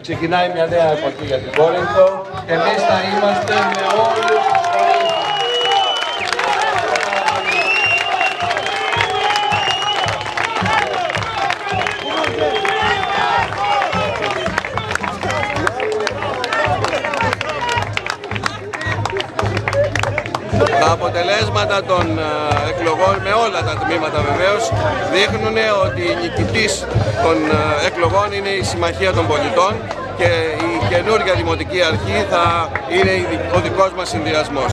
Ξεκινάει μια νέα εποχή για την Κόρινθο. Και εμείς θα είμαστε με όλους αποτελέσματα των ε, εκλογών με όλα τα τμήματα βεβαίως δείχνουν ότι η νικητής των ε, εκλογών είναι η Συμμαχία των Πολιτών και η καινούργια Δημοτική Αρχή θα είναι ο δικός μας συνδυασμός.